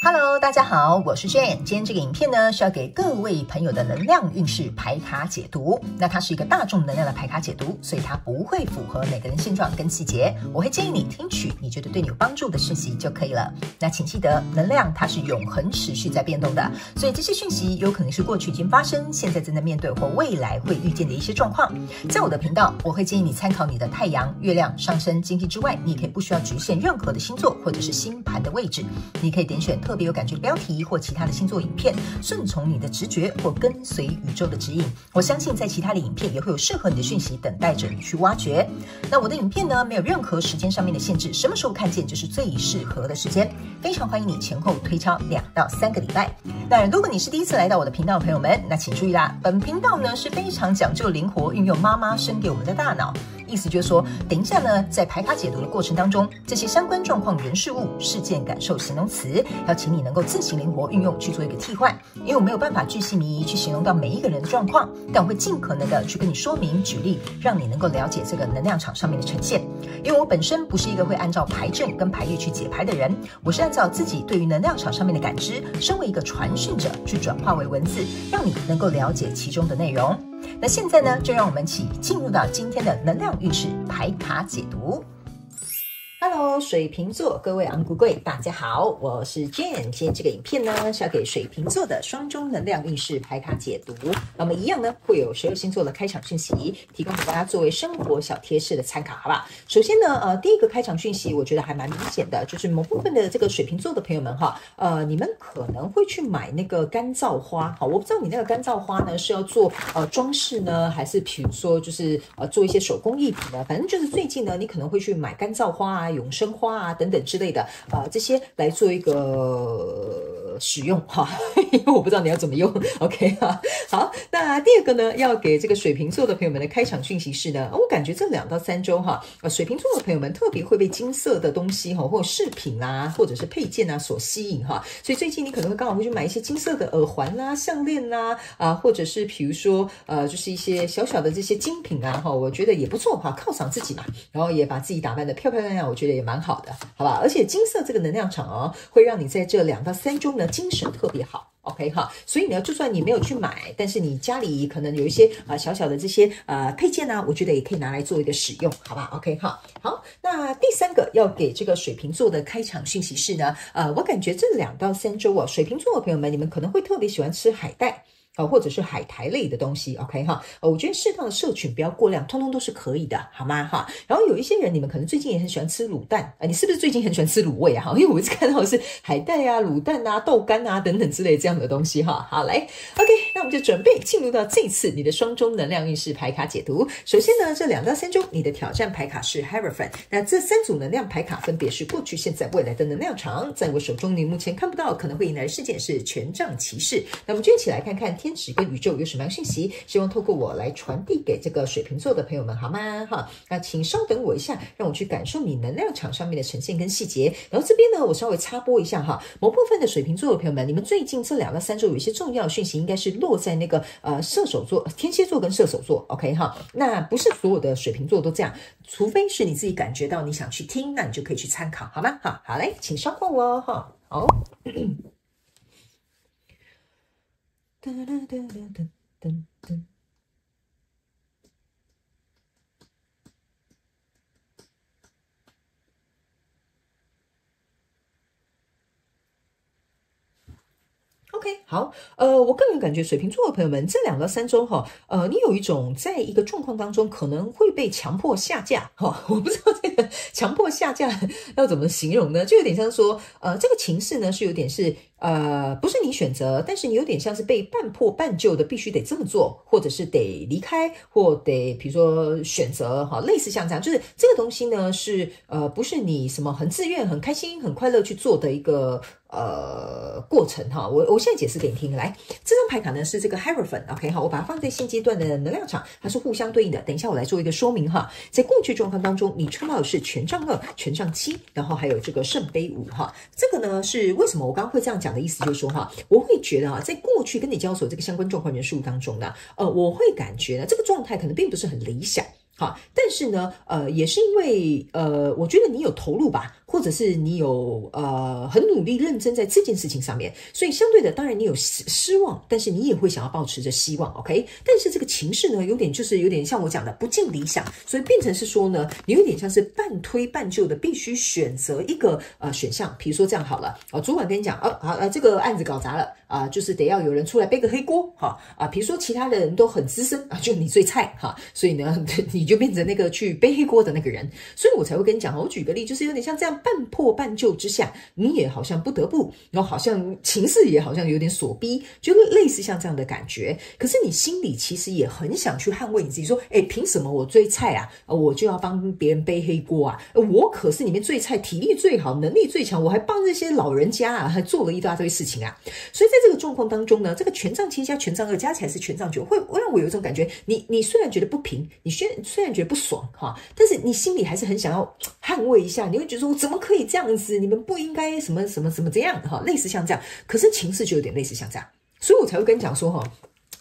Hello，大家好，我是 Jane。今天这个影片呢是要给各位朋友的能量运势排卡解读。那它是一个大众能量的排卡解读，所以它不会符合每个人现状跟细节。我会建议你听取你觉得对你有帮助的讯息就可以了。那请记得，能量它是永恒持续在变动的，所以这些讯息有可能是过去已经发生，现在正在面对或未来会遇见的一些状况。在我的频道，我会建议你参考你的太阳、月亮、上升、经济之外，你可以不需要局限任何的星座或者是星盘的位置，你可以点选。特别有感觉的标题或其他的星座影片，顺从你的直觉或跟随宇宙的指引。我相信在其他的影片也会有适合你的讯息等待着你去挖掘。那我的影片呢，没有任何时间上面的限制，什么时候看见就是最适合的时间。非常欢迎你前后推敲两到三个礼拜。那如果你是第一次来到我的频道朋友们，那请注意啦，本频道呢是非常讲究灵活运用妈妈生给我们的大脑。意思就是说，等一下呢，在排卡解读的过程当中，这些相关状况、人事物、事件、感受、形容词，要请你能够自行灵活运用去做一个替换。因为我没有办法巨细靡遗去形容到每一个人的状况，但我会尽可能的去跟你说明、举例，让你能够了解这个能量场上面的呈现。因为我本身不是一个会按照牌阵跟牌意去解牌的人，我是按照自己对于能量场上面的感知，身为一个传讯者，去转化为文字，让你能够了解其中的内容。那现在呢，就让我们一起进入到今天的能量运势牌卡解读。Hello，水瓶座各位昂古贵，大家好，我是 Jane。今天这个影片呢是要给水瓶座的双中能量运势牌卡解读。那么一样呢，会有十二星座的开场讯息，提供给大家作为生活小贴士的参考，好不好？首先呢，呃，第一个开场讯息，我觉得还蛮明显的，就是某部分的这个水瓶座的朋友们哈，呃，你们可能会去买那个干燥花，好，我不知道你那个干燥花呢是要做呃装饰呢，还是比如说就是呃做一些手工艺品呢？反正就是最近呢，你可能会去买干燥花啊。永生花啊，等等之类的啊，这些来做一个使用哈，因为我不知道你要怎么用。OK 哈，好，那第二个呢，要给这个水瓶座的朋友们的开场讯息是呢，我感觉这两到三周哈，呃，水瓶座的朋友们特别会被金色的东西哈，或饰品啊，或者是配件啊所吸引哈，所以最近你可能会刚好会去买一些金色的耳环啦、项链啦啊，或者是比如说呃，就是一些小小的这些精品啊哈，我觉得也不错哈，犒赏自己嘛，然后也把自己打扮的漂漂亮亮，我。觉得也蛮好的，好吧？而且金色这个能量场哦，会让你在这两到三周呢精神特别好，OK 哈。所以呢，就算你没有去买，但是你家里可能有一些啊小小的这些呃配件呢，我觉得也可以拿来做一个使用，好吧？OK 哈。好，那第三个要给这个水瓶座的开场讯息是呢，呃，我感觉这两到三周啊，水瓶座的朋友们，你们可能会特别喜欢吃海带。啊，或者是海苔类的东西，OK 哈，我觉得适当的摄取不要过量，通通都是可以的，好吗哈？然后有一些人，你们可能最近也很喜欢吃卤蛋啊，你是不是最近很喜欢吃卤味啊？哈，因为我一直看到是海带啊、卤蛋啊、豆干啊等等之类这样的东西哈。好，来，OK，那我们就准备进入到这次你的双周能量运势牌卡解读。首先呢，这两到三周你的挑战牌卡是 h e r o p h a n 那这三组能量牌卡分别是过去、现在、未来的能量场，在我手中你目前看不到可能会迎来事件是权杖骑士。那我们就一起来看看天天使跟宇宙有什么样讯息？希望透过我来传递给这个水瓶座的朋友们，好吗？哈，那请稍等我一下，让我去感受你能量场上面的呈现跟细节。然后这边呢，我稍微插播一下哈，某部分的水瓶座的朋友们，你们最近这两到三周有一些重要讯息，应该是落在那个呃射手座、天蝎座跟射手座。OK 哈，那不是所有的水瓶座都这样，除非是你自己感觉到你想去听，那你就可以去参考，好吗？哈，好嘞，请稍后哦，哈，好。哒哒哒哒哒。噔噔。OK，好，呃，我个人感觉水瓶座的朋友们，这两到三周哈，呃，你有一种在一个状况当中可能会被强迫下架哈，我不知道这个强迫下架要怎么形容呢？就有点像说，呃，这个情势呢是有点是。呃，不是你选择，但是你有点像是被半破半旧的，必须得这么做，或者是得离开，或得比如说选择哈，类似像这样，就是这个东西呢是呃，不是你什么很自愿、很开心、很快乐去做的一个呃过程哈。我我现在解释给你听，来，这张牌卡呢是这个 h e r o p h a n o k 好，我把它放在现阶段的能量场，它是互相对应的。等一下我来做一个说明哈，在过去状况当中，你抽到的是权杖二、权杖七，然后还有这个圣杯五哈。这个呢是为什么我刚刚会这样讲？讲的意思就是说哈，我会觉得啊，在过去跟你交手这个相关状况人数当中呢，呃，我会感觉呢，这个状态可能并不是很理想，哈，但是呢，呃，也是因为呃，我觉得你有投入吧。或者是你有呃很努力认真在这件事情上面，所以相对的，当然你有失失望，但是你也会想要保持着希望，OK？但是这个情势呢，有点就是有点像我讲的不尽理想，所以变成是说呢，你有点像是半推半就的，必须选择一个呃选项，比如说这样好了，啊，主管跟你讲，啊好啊，这个案子搞砸了啊，就是得要有人出来背个黑锅，哈啊，比如说其他的人都很资深啊，就你最菜哈，所以呢，你就变成那个去背黑锅的那个人，所以我才会跟你讲，我举个例，就是有点像这样半破半旧之下，你也好像不得不，然后好像情势也好像有点所逼，就类似像这样的感觉，可是你心里其实也很想去捍卫你自己，说，哎，凭什么我最菜啊，我就要帮别人背黑锅啊？我可是里面最菜，体力最好，能力最强，我还帮这些老人家啊，还做了一大堆事情啊，所以在这个状况当中呢，这个权杖七加权杖二加起来是权杖九，会会让我有一种感觉，你你虽然觉得不平，你虽然虽然觉得不爽哈，但是你心里还是很想要捍卫一下，你会觉得说，怎怎么可以这样子？你们不应该什么什么什么这样哈，类似像这样，可是情势就有点类似像这样，所以我才会跟你讲说哈，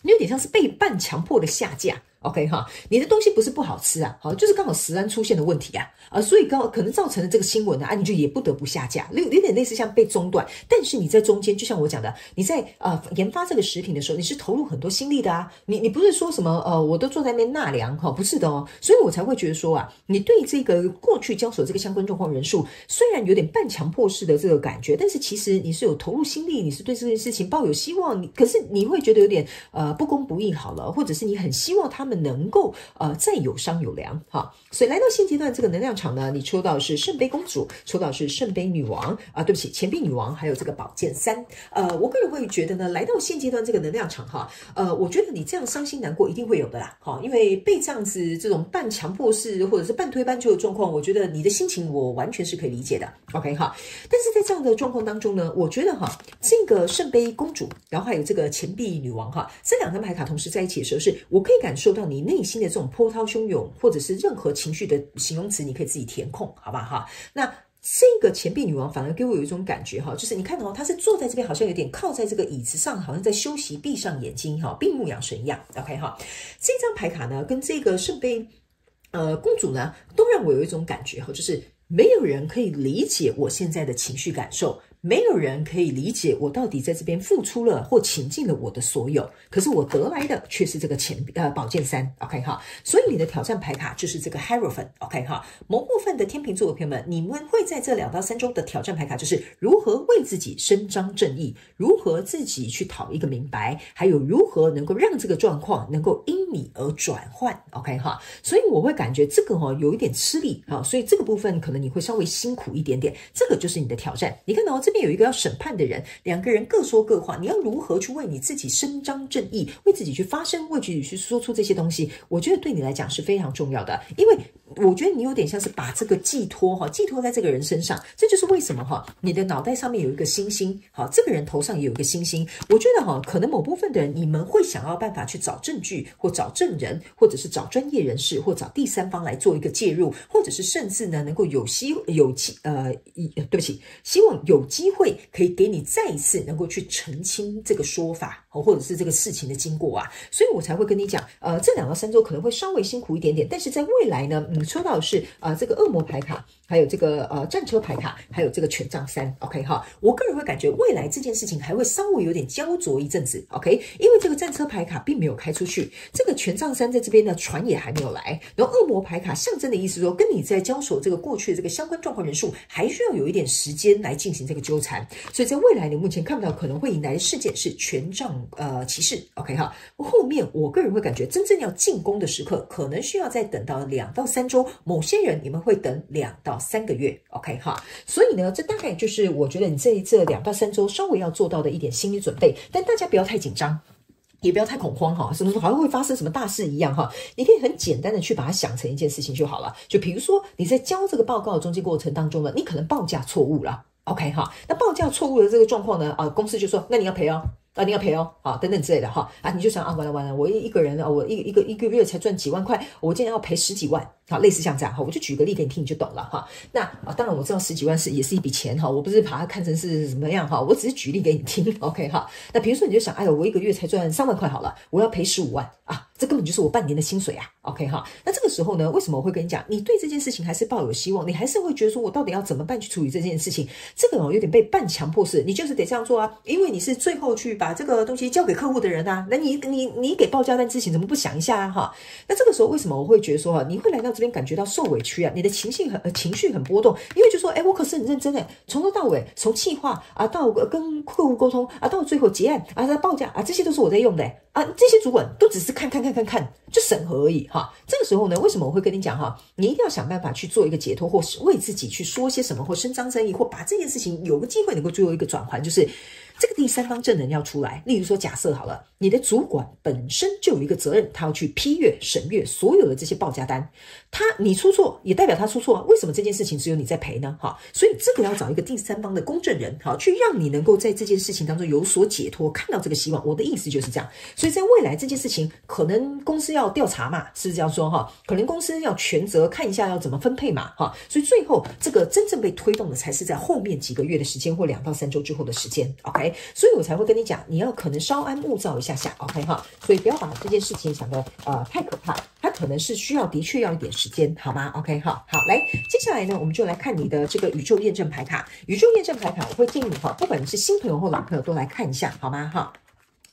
你有点像是被半强迫的下架。OK 哈，你的东西不是不好吃啊，好，就是刚好食安出现的问题啊，啊，所以刚好可能造成了这个新闻呢，啊，你就也不得不下架，有有点类似像被中断，但是你在中间，就像我讲的，你在呃研发这个食品的时候，你是投入很多心力的啊，你你不是说什么呃，我都坐在那边纳凉哈，不是的哦，所以我才会觉得说啊，你对这个过去交手这个相关状况人数，虽然有点半强迫式的这个感觉，但是其实你是有投入心力，你是对这件事情抱有希望，你可是你会觉得有点呃不公不义好了，或者是你很希望他们能够。呃，再有商有量哈，所以来到现阶段这个能量场呢，你抽到是圣杯公主，抽到是圣杯女王啊，对不起，钱币女王，还有这个宝剑三。呃，我个人会觉得呢，来到现阶段这个能量场哈，呃，我觉得你这样伤心难过一定会有的啦，哈，因为被这样子这种半强迫式或者是半推半就的状况，我觉得你的心情我完全是可以理解的，OK 哈。但是在这样的状况当中呢，我觉得哈，这个圣杯公主，然后还有这个钱币女王哈，这两张牌卡同时在一起的时候，是我可以感受到你内心的。这种波涛汹涌，或者是任何情绪的形容词，你可以自己填空，好吧哈？那这个钱币女王反而给我有一种感觉哈，就是你看哦，她是坐在这边，好像有点靠在这个椅子上，好像在休息，闭上眼睛哈，闭目养神一样。OK 哈，这张牌卡呢，跟这个圣杯呃公主呢，都让我有一种感觉哈，就是没有人可以理解我现在的情绪感受。没有人可以理解我到底在这边付出了或倾尽了我的所有，可是我得来的却是这个钱呃宝剑三，OK 哈，所以你的挑战牌卡就是这个 h e r o p h a n OK 哈，某部分的天秤座的朋友们，你们会在这两到三周的挑战牌卡就是如何为自己伸张正义，如何自己去讨一个明白，还有如何能够让这个状况能够因你而转换，OK 哈，所以我会感觉这个哈有一点吃力啊，所以这个部分可能你会稍微辛苦一点点，这个就是你的挑战，你看到这边。有一个要审判的人，两个人各说各话，你要如何去为你自己伸张正义，为自己去发声，为自己去说出这些东西？我觉得对你来讲是非常重要的，因为。我觉得你有点像是把这个寄托哈，寄托在这个人身上，这就是为什么哈，你的脑袋上面有一个星星，好，这个人头上也有一个星星。我觉得哈，可能某部分的人，你们会想要办法去找证据，或找证人，或者是找专业人士，或找第三方来做一个介入，或者是甚至呢，能够有希有机呃，对不起，希望有机会可以给你再一次能够去澄清这个说法哦，或者是这个事情的经过啊，所以我才会跟你讲，呃，这两到三周可能会稍微辛苦一点点，但是在未来呢，嗯。抽到的是啊，这个恶魔牌卡，还有这个呃战车牌卡，还有这个权杖三。OK 哈，我个人会感觉未来这件事情还会稍微有点焦灼一阵子。OK，因为这个战车牌卡并没有开出去，这个权杖三在这边呢，船也还没有来。然后恶魔牌卡象征的意思说，跟你在交手这个过去的这个相关状况人数，还需要有一点时间来进行这个纠缠。所以在未来你目前看不到可能会引来的事件是权杖呃骑士。OK 哈，后面我个人会感觉真正要进攻的时刻，可能需要再等到两到三周。某些人你们会等两到三个月，OK 哈，所以呢，这大概就是我觉得你这这两到三周稍微要做到的一点心理准备，但大家不要太紧张，也不要太恐慌哈，什么好像会发生什么大事一样哈，你可以很简单的去把它想成一件事情就好了，就比如说你在交这个报告的中间过程当中呢，你可能报价错误了，OK 哈，那报价错误的这个状况呢，啊，公司就说那你要赔哦。啊，你要赔哦，啊，等等之类的哈，啊，你就想啊，完了完了，我一一个人啊，我一一个一个月才赚几万块，我竟然要赔十几万好，类似像这样哈，我就举个例给你听，你就懂了哈。那啊，当然我知道十几万是也是一笔钱哈，我不是把它看成是怎么样哈，我只是举例给你听，OK 哈。那比如说你就想，哎呦，我一个月才赚三万块好了，我要赔十五万啊，这根本就是我半年的薪水啊，OK 哈。那这个时候呢，为什么我会跟你讲，你对这件事情还是抱有希望，你还是会觉得说我到底要怎么办去处理这件事情？这个哦有点被半强迫式，你就是得这样做啊，因为你是最后去把这个东西交给客户的人啊，那你你你给报价单之前怎么不想一下啊哈？那这个时候为什么我会觉得说，你会来到这边感觉到受委屈啊？你的情绪很呃情绪很波动，因为就说哎，我可是很认真的，从头到尾，从计划啊到跟客户沟通啊到最后结案啊在报价啊，这些都是我在用的啊，这些主管都只是看看看看看就审核而已哈。这个时候呢，为什么我会跟你讲哈？你一定要想办法去做一个解脱，或是为自己去说些什么，或伸张正义，或把这件事情有个机会能够最后一个转换，就是。这个第三方证人要出来，例如说，假设好了，你的主管本身就有一个责任，他要去批阅、审阅所有的这些报价单，他你出错也代表他出错啊？为什么这件事情只有你在赔呢？哈，所以这个要找一个第三方的公证人，好，去让你能够在这件事情当中有所解脱，看到这个希望。我的意思就是这样，所以在未来这件事情，可能公司要调查嘛，是这样说哈？可能公司要全责看一下要怎么分配嘛，哈，所以最后这个真正被推动的，才是在后面几个月的时间或两到三周之后的时间，OK。所以我才会跟你讲，你要可能稍安勿躁一下下，OK 哈。所以不要把这件事情想的呃太可怕，它可能是需要的确要一点时间，好吗？OK 哈。好，来，接下来呢，我们就来看你的这个宇宙验证牌卡。宇宙验证牌卡，我会建议你哈，不管你是新朋友或老朋友，都来看一下，好吗？哈。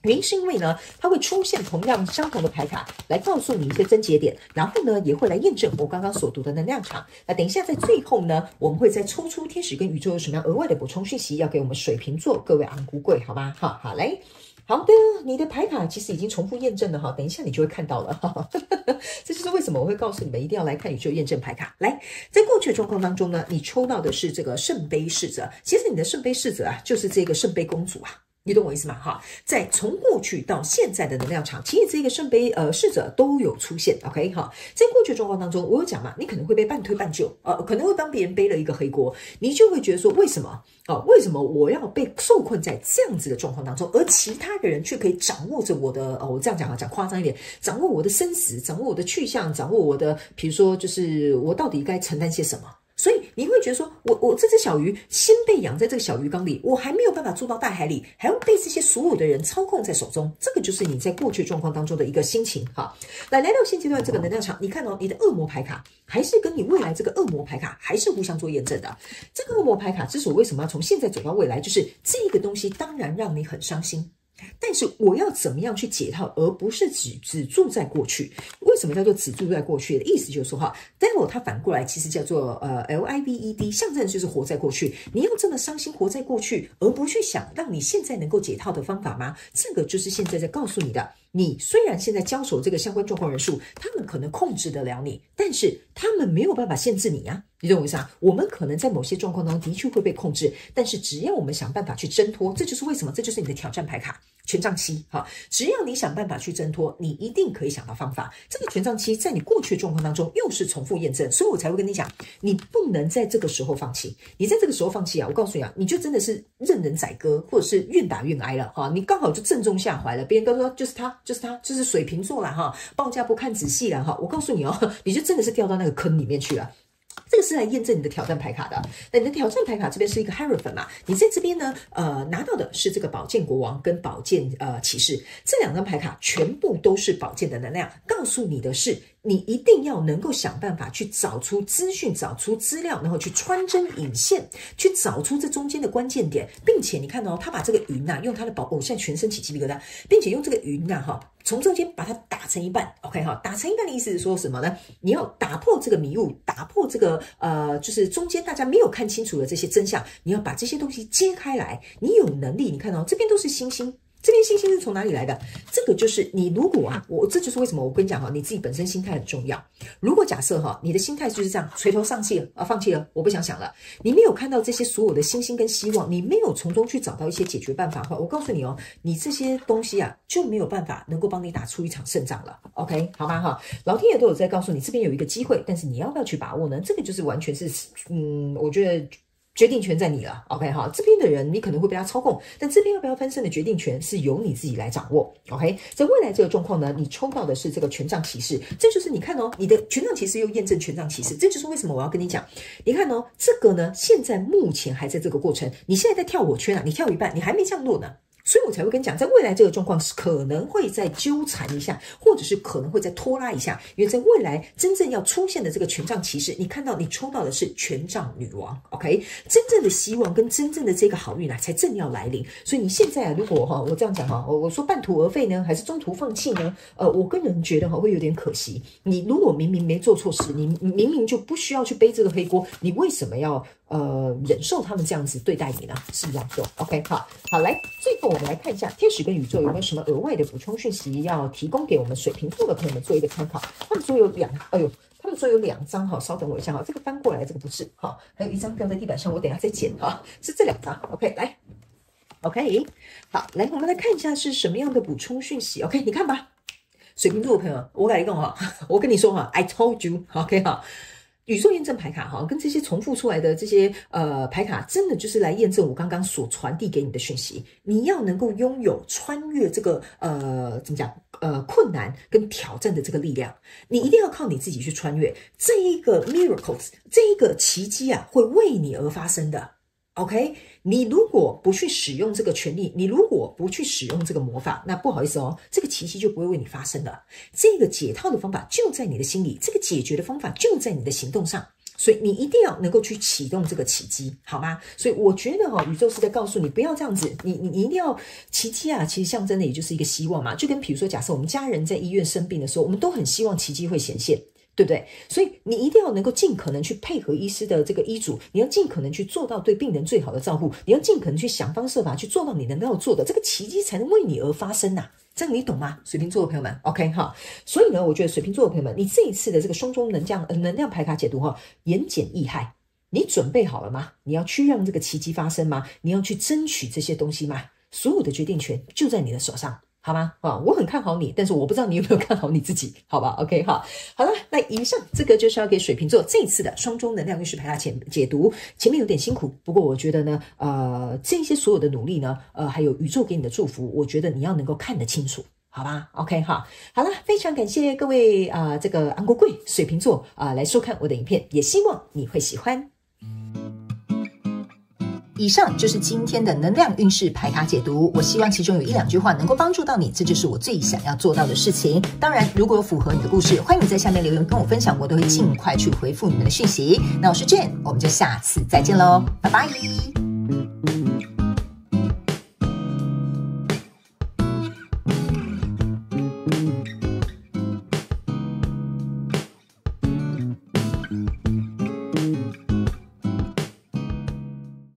原因是因为呢，它会出现同样相同的牌卡来告诉你一些症结点，然后呢，也会来验证我刚刚所读的能量场。那等一下在最后呢，我们会再抽出天使跟宇宙有什么样额外的补充讯息，要给我们水瓶座各位昂姑贵，好吗？好好嘞，好的，你的牌卡其实已经重复验证了哈，等一下你就会看到了哈。这就是为什么我会告诉你们一定要来看宇宙验证牌卡。来，在过去的状况当中呢，你抽到的是这个圣杯侍者，其实你的圣杯侍者啊，就是这个圣杯公主啊。你懂我意思吗？哈，在从过去到现在的能量场，其实这个圣杯呃侍者都有出现。OK 哈，在过去状况当中，我有讲嘛，你可能会被半推半就，呃，可能会帮别人背了一个黑锅，你就会觉得说，为什么啊？为什么我要被受困在这样子的状况当中，而其他的人却可以掌握着我的？哦，我这样讲啊，讲夸张一点，掌握我的生死，掌握我的去向，掌握我的，比如说，就是我到底该承担些什么？所以你会觉得说，我我这只小鱼先被养在这个小鱼缸里，我还没有办法住到大海里，还要被这些所有的人操控在手中，这个就是你在过去状况当中的一个心情哈。来来到现阶段这个能量场，你看哦，你的恶魔牌卡还是跟你未来这个恶魔牌卡还是互相做验证的。这个恶魔牌卡之所以为什么要从现在走到未来，就是这个东西当然让你很伤心。但是我要怎么样去解套，而不是只只住在过去？为什么叫做只住在过去的意思？就是说哈，devil 它反过来其实叫做呃 L I V E D，象征就是活在过去。你要这么伤心活在过去，而不去想让你现在能够解套的方法吗？这个就是现在在告诉你的。你虽然现在交手这个相关状况人数，他们可能控制得了你，但是他们没有办法限制你呀。你懂我意思啊？我们可能在某些状况当中的确会被控制，但是只要我们想办法去挣脱，这就是为什么，这就是你的挑战牌卡权杖七。哈，只要你想办法去挣脱，你一定可以想到方法。这个权杖七在你过去的状况当中又是重复验证，所以我才会跟你讲，你不能在这个时候放弃。你在这个时候放弃啊，我告诉你啊，你就真的是任人宰割，或者是愿打愿挨了哈。你刚好就正中下怀了，别人都说就是他，就是他，就是水瓶座了哈，报价不看仔细了哈。我告诉你哦，你就真的是掉到那个坑里面去了。这个是来验证你的挑战牌卡的。那你的挑战牌卡这边是一个 h e r o p h 嘛？你在这边呢，呃，拿到的是这个宝剑国王跟宝剑呃骑士这两张牌卡，全部都是宝剑的能量，告诉你的是。你一定要能够想办法去找出资讯、找出资料，然后去穿针引线，去找出这中间的关键点，并且你看哦，他把这个云呐，用他的宝，我现在全身起鸡皮疙瘩，并且用这个云呐，哈，从中间把它打成一半，OK 哈，打成一半的意思是说什么呢？你要打破这个迷雾，打破这个呃，就是中间大家没有看清楚的这些真相，你要把这些东西揭开来，你有能力，你看哦，这边都是星星。这边信心是从哪里来的？这个就是你如果啊，我这就是为什么我跟你讲哈，你自己本身心态很重要。如果假设哈，你的心态就是这样，垂头丧气了啊，放弃了，我不想想了。你没有看到这些所有的星星跟希望，你没有从中去找到一些解决办法的话，我告诉你哦，你这些东西啊就没有办法能够帮你打出一场胜仗了。OK，好吗哈？老天爷都有在告诉你，这边有一个机会，但是你要不要去把握呢？这个就是完全是，嗯，我觉得。决定权在你了，OK 哈，这边的人你可能会被他操控，但这边要不要翻身的决定权是由你自己来掌握，OK。在未来这个状况呢，你抽到的是这个权杖骑士，这就是你看哦，你的权杖骑士又验证权杖骑士，这就是为什么我要跟你讲，你看哦，这个呢，现在目前还在这个过程，你现在在跳我圈啊，你跳一半，你还没降落呢。所以我才会跟你讲，在未来这个状况是可能会再纠缠一下，或者是可能会再拖拉一下，因为在未来真正要出现的这个权杖骑士，你看到你抽到的是权杖女王，OK，真正的希望跟真正的这个好运啊，才正要来临。所以你现在啊，如果哈，我这样讲哈，我我说半途而废呢，还是中途放弃呢？呃，我个人觉得哈，会有点可惜。你如果明明没做错事，你明明就不需要去背这个黑锅，你为什么要？呃，忍受他们这样子对待你呢，是这样做。OK，好，好，来，最后我们来看一下天使跟宇宙有没有什么额外的补充讯息要提供给我们水瓶座的朋友们做一个参考。他们说有两，哎呦，他们说有两张哈，稍等我一下哈，这个翻过来，这个不是哈，还有一张掉在地板上，我等下再捡哈，是这两张。OK，来，OK，好，来，我们来看一下是什么样的补充讯息。OK，你看吧，水瓶座的朋友，我来一个哈，我跟你说哈，I told you，OK 哈。宇宙验证牌卡哈，跟这些重复出来的这些呃牌卡，真的就是来验证我刚刚所传递给你的讯息。你要能够拥有穿越这个呃怎么讲呃困难跟挑战的这个力量，你一定要靠你自己去穿越这一个 miracles 这一个奇迹啊，会为你而发生的。OK，你如果不去使用这个权利，你如果不去使用这个魔法，那不好意思哦，这个奇迹就不会为你发生了。这个解套的方法就在你的心里，这个解决的方法就在你的行动上，所以你一定要能够去启动这个奇迹，好吗？所以我觉得哈，宇宙是在告诉你不要这样子，你你你一定要奇迹啊！其实象征的也就是一个希望嘛，就跟比如说，假设我们家人在医院生病的时候，我们都很希望奇迹会显现。对不对？所以你一定要能够尽可能去配合医师的这个医嘱，你要尽可能去做到对病人最好的照顾，你要尽可能去想方设法去做到你能够做的，这个奇迹才能为你而发生呐！这样你懂吗？水瓶座的朋友们，OK 哈。所以呢，我觉得水瓶座的朋友们，你这一次的这个双中能量能量牌卡解读哈，言简意赅，你准备好了吗？你要去让这个奇迹发生吗？你要去争取这些东西吗？所有的决定权就在你的手上。好吗？啊，我很看好你，但是我不知道你有没有看好你自己，好吧？OK 哈，好了，那以上这个就是要给水瓶座这一次的双中能量运势牌卡前解读，前面有点辛苦，不过我觉得呢，呃，这些所有的努力呢，呃，还有宇宙给你的祝福，我觉得你要能够看得清楚，好吧？OK 哈，好了，非常感谢各位啊，这个安国贵水瓶座啊来收看我的影片，也希望你会喜欢。以上就是今天的能量运势排卡解读。我希望其中有一两句话能够帮助到你，这就是我最想要做到的事情。当然，如果有符合你的故事，欢迎你在下面留言跟我分享，我都会尽快去回复你们的讯息。那我是 Jane，我们就下次再见喽，拜拜。